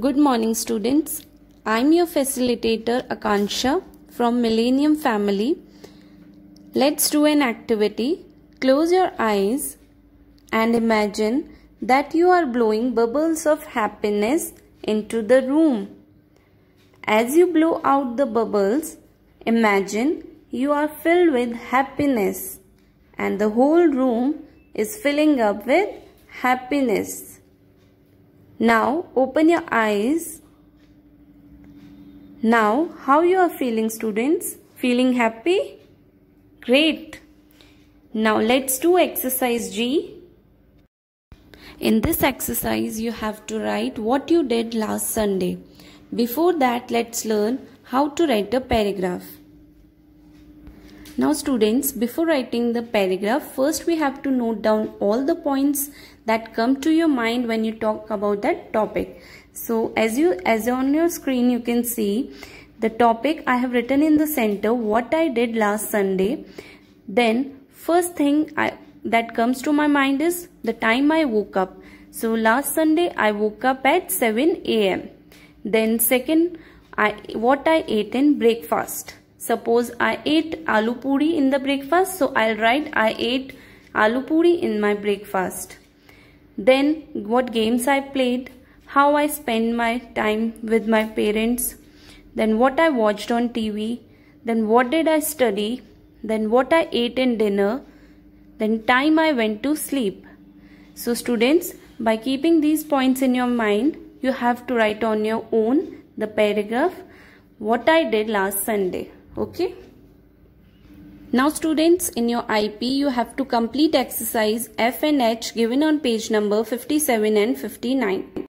Good morning students. I'm your facilitator Akansha from Millennium Family. Let's do an activity. Close your eyes and imagine that you are blowing bubbles of happiness into the room. As you blow out the bubbles, imagine you are filled with happiness and the whole room is filling up with happiness. Now open your eyes. Now how you are feeling students? Feeling happy? Great. Now let's do exercise G. In this exercise you have to write what you did last Sunday. Before that let's learn how to write a paragraph. Now students, before writing the paragraph, first we have to note down all the points that come to your mind when you talk about that topic. So as you as on your screen you can see the topic I have written in the center what I did last Sunday. Then first thing I that comes to my mind is the time I woke up. So last Sunday I woke up at 7 a.m. Then second I what I ate in breakfast. Suppose I ate aloo puri in the breakfast. So I'll write I ate aloo puri in my breakfast. Then what games I played, how I spent my time with my parents, then what I watched on TV, then what did I study, then what I ate in dinner, then time I went to sleep. So students, by keeping these points in your mind, you have to write on your own the paragraph what I did last Sunday okay? Now students in your IP you have to complete exercise F and H given on page number 57 and 59